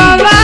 la